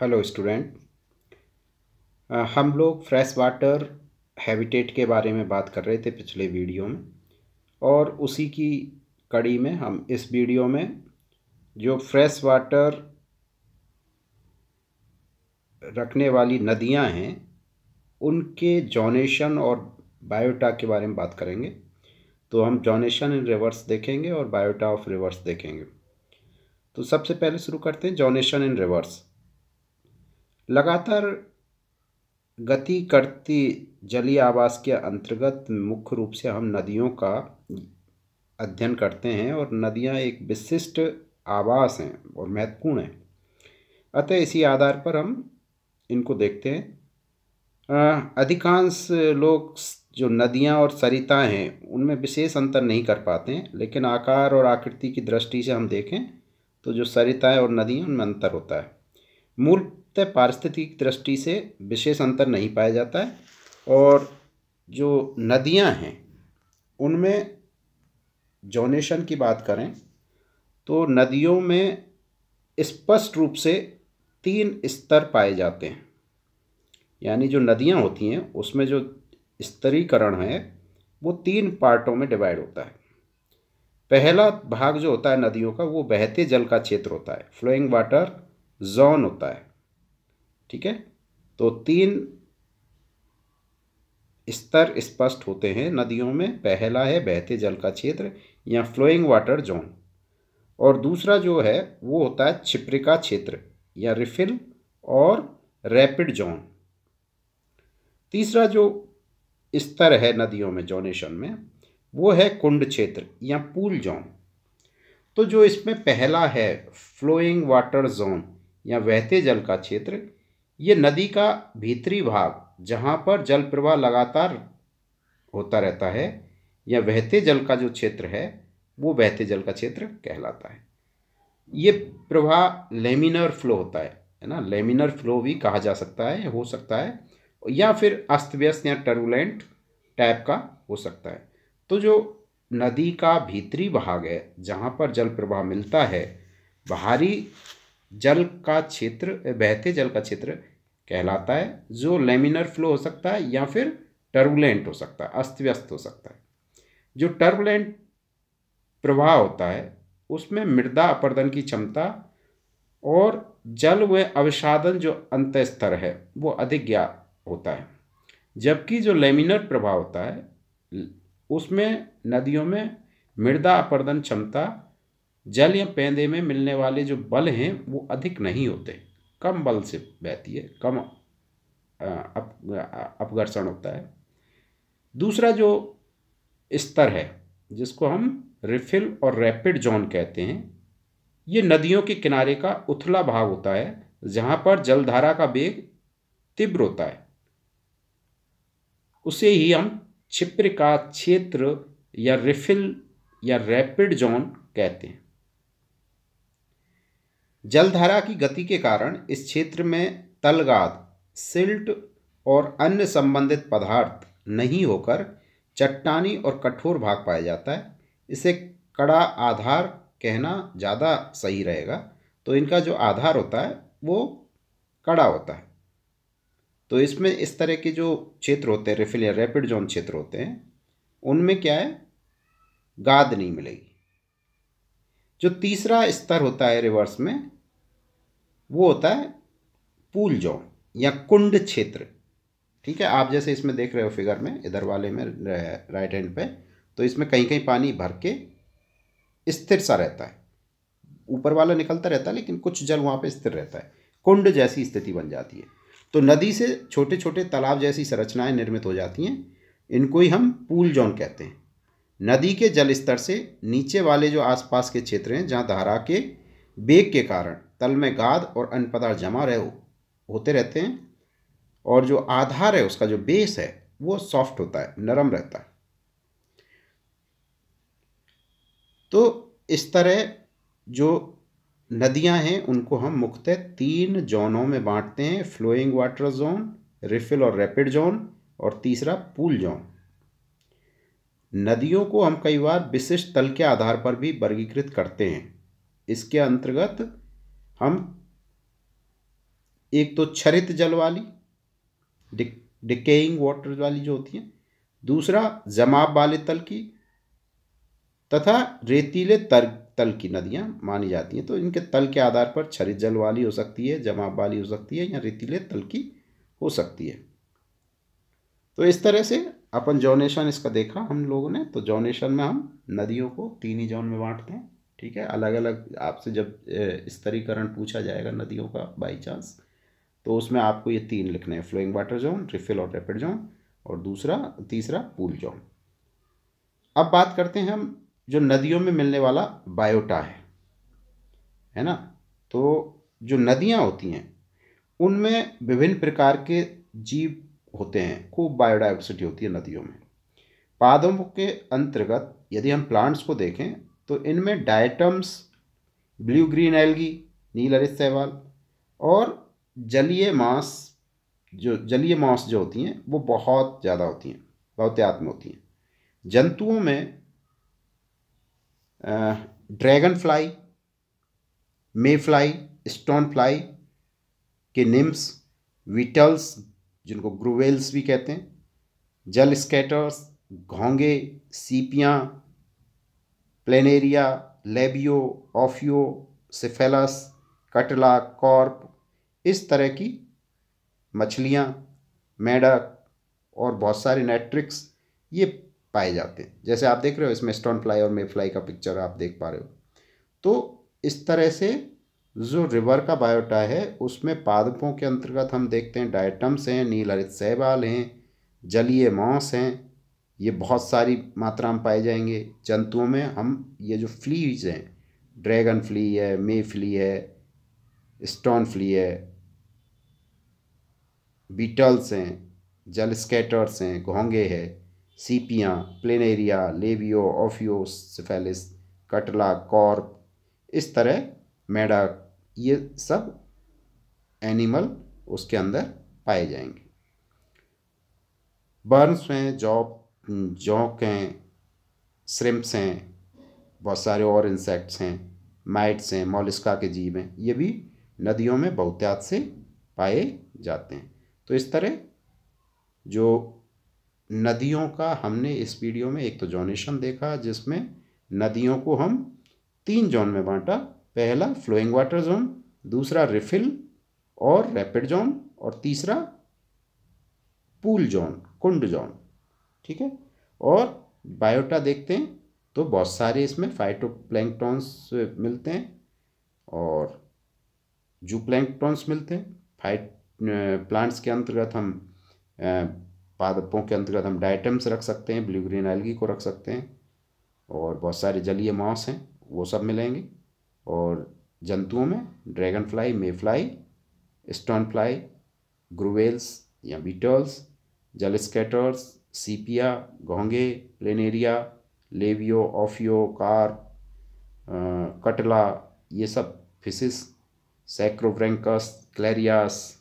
Hello student हम लोग fresh water habitat के बारे में बात कर रहे थे पिछले वीडियो में और उसी की कड़ी में हम इस वीडियो में जो फ्रेश वाटर रखने वाली नदियाँ हैं, उनके जोनेशन और बायोटा के बारे में बात करेंगे। तो हम जोनेशन इन रिवर्स देखेंगे और बायोटा ऑफ़ रिवर्स देखेंगे। तो सबसे पहले शुरू करते हैं जोनेशन इन रिवर्स लगातार गति करती जलीय आवास के अंतर्गत मुख्य रूप से हम नदियों का अध्ययन करते हैं और नदियाँ एक विशिष्ट आवास हैं और महत्वपूर्ण हैं। अतः इसी आधार पर हम इनको देखते हैं। अधिकांश लोग जो नदियाँ और सरिताएँ हैं, उनमें विशेष अंतर नहीं कर पाते हैं, लेकिन आकार और आकृति की दृष्टि से हम देखें तो जो सरिताएँ और नदियाँ, उनमें अंतर होता है। मूलतः पारिस्थितिक दृष्टि से विशेष अंतर नहीं पाया जाता है और जो नदियाँ हैं, उनमें जोनेशन की बात करें तो नदियों में स्पष्ट रूप से तीन स्तर पाए जाते हैं। यानी जो नदियाँ होती हैं, उसमें जो स्तरीकरण है, वो तीन पार्टों में डिवाइड होता है। पहला भाग जो होता है नदियों का, वो बहते जल का क्षेत्र होता है। फ्लोइंग वाटर जोन होता है। ठीक है? तो तीन स्तर स्पष्ट होते हैं नदियों में पहला है, बहते जल का क्षेत्र, या फ्लोइंग वाटर जोन और दूसरा जो है, वो होता है छिप्रिका क्षेत्र, या रिफिल और रैपिड जोन तीसरा जो स्तर है नदियों में जोनेशन में, वो है कुंड क्षेत्र, या पूल जोन तो जो इसमें पहला है फ्लोइंग वाटर जोन या बहते जल का क्षेत्र ये नदी का भीतरी भाग जहाँ पर जल प्रवाह लगातार होता रहता है, या बहते जल का जो क्षेत्र है, वो बहते जल का क्षेत्र कहलाता है। ये प्रवाह लेमिनर फ्लो होता है है ना? लेमिनर फ्लो भी कहा जा सकता है, हो सकता है, या फिर अस्त व्यस्त या टर्बुलेंट टाइप का हो सकता है। तो जो नदी का भीतरी भाग है, जहाँ पर जल प्रवाह मिलता है, बाहरी जल का क्षेत्र, बहते जल का क्षेत्र कहलाता है, जो लेमिनर फ्लो हो सकता है या फिर टर्बुलेंट हो सकता है अस्त व्यस्त हो सकता है। जो टर्बुलेंट प्रवाह होता है, उसमें मृदा अपर्दन की क्षमता और जल व अवसादन जो अंत स्तर है, वो अधिक ज्ञात होता है। जबकि जो लेमिनर प्रभाव होता है, उसमें नदियों में मृदा अपर्दन क्षमता, जल या पेंदे में मिलने वाले जो बल हैं, वो अधिक नहीं होते। कम बल से बहती है, कम अपघर्षण होता है। दूसरा जो स्तर है, जिसको हम रिफिल और रैपिड जोन कहते हैं, ये नदियों के किनारे का उथला भाग होता है, जहाँ पर जलधारा का वेग तीव्र होता है। उसे ही हम छिप्र का क्षेत्र या रिफिल या रैपिड जोन कहते हैं। जलधारा की गति के कारण इस क्षेत्र में तलगाद, सिल्ट और अन्य संबंधित पदार्थ नहीं होकर चट्टानी और कठोर भाग पाया जाता है। इसे कड़ा आधार कहना ज़्यादा सही रहेगा। तो इनका जो आधार होता है, वो कड़ा होता है। तो इसमें इस तरह के जो क्षेत्र होते हैं, रिफिल या रैपिड जोन क्षेत्र होते हैं, उनमें क्या है? गाद नहीं मिलेगी। जो तीसरा स्तर होता है रिवर्स में, वो होता है पूल जोन या कुंड क्षेत्र। ठीक है? आप जैसे इसमें देख रहे हो फिगर में, इधर वाले में राइट हैंड पे तो इसमें कहीं कहीं पानी भर के स्थिर सा रहता है। ऊपर वाला निकलता रहता है, लेकिन कुछ जल वहाँ पे स्थिर रहता है। कुंड जैसी स्थिति बन जाती है। तो नदी से छोटे छोटे तालाब जैसी संरचनाएँ निर्मित हो जाती हैं। इनको ही हम पूल जोन कहते हैं। नदी के जल स्तर से नीचे वाले जो आसपास के क्षेत्र हैं जहाँ धारा के बेग के कारण तल में गाद और अन्य पदार्थ जमा रहे हो, होते रहते हैं और जो आधार है उसका जो बेस है वो सॉफ्ट होता है नरम रहता है। तो इस तरह जो नदियाँ हैं उनको हम मुख्यतः तीन जोनों में बांटते हैं फ्लोइंग वाटर जोन रिफिल और रैपिड जोन और तीसरा पूल जोन नदियों को हम कई बार विशिष्ट तल के आधार पर भी वर्गीकृत करते हैं। इसके अंतर्गत हम एक तो छरित जल वाली डिकेइंग वाटर वाली जो होती हैं, दूसरा जमाव वाले तल की तथा रेतीले तर, तल की नदियाँ मानी जाती हैं। तो इनके तल के आधार पर छरित जल वाली हो सकती है, जमाव वाली हो सकती है या रेतीले तल की हो सकती है। तो इस तरह से अपन जोनेशन इसका देखा हम लोगों ने तो जोनेशन में हम नदियों को तीन ही जोन में बांटते हैं, ठीक है? अलग अलग आपसे जब स्तरीकरण पूछा जाएगा नदियों का बाई चांस तो उसमें आपको ये तीन लिखने हैं फ्लोइंग वाटर जोन रिफिल और रैपिड जोन और दूसरा, तीसरा पूल जोन अब बात करते हैं हम, जो नदियों में मिलने वाला बायोटा है है ना? तो जो नदियाँ होती हैं, उनमें विभिन्न प्रकार के जीव होते हैं। खूब बायोडाइवर्सिटी होती है नदियों में। पादों के अंतर्गत यदि हम प्लांट्स को देखें तो इनमें डायटम्स ब्लू ग्रीन एल्गी नील हरित सहवाल और जलीय मांस, जो जलीय मांस जो होती हैं, वो बहुत ज़्यादा होती हैं बहुत्यात में होती हैं। जंतुओं में dragonfly mayfly stonefly के निम्स विटल्स जिनको ग्रूवेल्स भी कहते हैं, जल स्केटर्स घोंगे, सीपियाँ planaria labeo ophiocephalus catla carp इस तरह की मछलियाँ मेढक और बहुत सारे नेट्रिक्स ये पाए जाते हैं। जैसे आप देख रहे हो, इसमें स्टोन फ्लाई और मे फ्लाई का पिक्चर आप देख पा रहे हो। तो इस तरह से जो रिवर का बायोटा है, उसमें पादपों के अंतर्गत हम देखते हैं डायटम्स हैं नील हरित सहबाल हैं, जलीय मॉस हैं, ये बहुत सारी मात्रा में पाए जाएँगे। जंतुओं में हम ये जो फ्लीज हैं ड्रैगन फ्ली है मे फ्ली है स्टोन फ्ली है बीटल्स हैं, जल स्केटर्स हैं घोंगे है सीपियाँ planaria labeo ophiocephalus catla carp इस तरह मेढक ये सब एनिमल उसके अंदर पाए जाएँगे। बर्न्स हैं जॉब जौक हैं, श्रिम्प्स हैं, बहुत सारे और इंसेक्ट्स हैं, माइट्स हैं, मोलिस्का के जीव हैं, ये भी नदियों में बहुत्यात से पाए जाते हैं। तो इस तरह जो नदियों का हमने इस वीडियो में एक तो जोनेशन देखा, जिसमें नदियों को हम तीन जोन में बांटा पहला फ्लोइंग वाटर जोन दूसरा रिफिल और रैपिड जोन और तीसरा पूल जोन कुंड जोन ठीक है? और बायोटा देखते हैं तो बहुत सारे इसमें फाइटो प्लैंकटॉन्स मिलते हैं और जू प्लैंकटॉन्स मिलते हैं। फाइट प्लांट्स के अंतर्गत हम पादपों के अंतर्गत हम डाइटम्स रख सकते हैं ब्लू ग्रीन एल्गी को रख सकते हैं और बहुत सारे जलीय मॉस हैं, वो सब मिलेंगे। और जंतुओं में dragonfly mayfly stonefly ग्रुवेल्स या बीटल्स जल स्केटर्स सीपिया घोंगे प्लेनेरिया लेवियो ऑफियो कार कटला ये सब फिशिस सैक्रोव्रेंकस क्लेरियास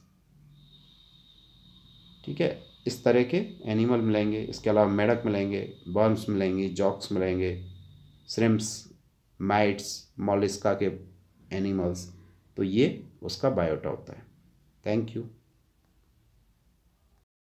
ठीक है? इस तरह के एनिमल मिलेंगे इसके अलावा मेढक मिलेंगे बर्म्स मिलेंगे जॉक्स मिलेंगे श्रिम्स माइट्स मॉलिस्का के एनिमल्स तो ये उसका बायोटा होता है। Thank you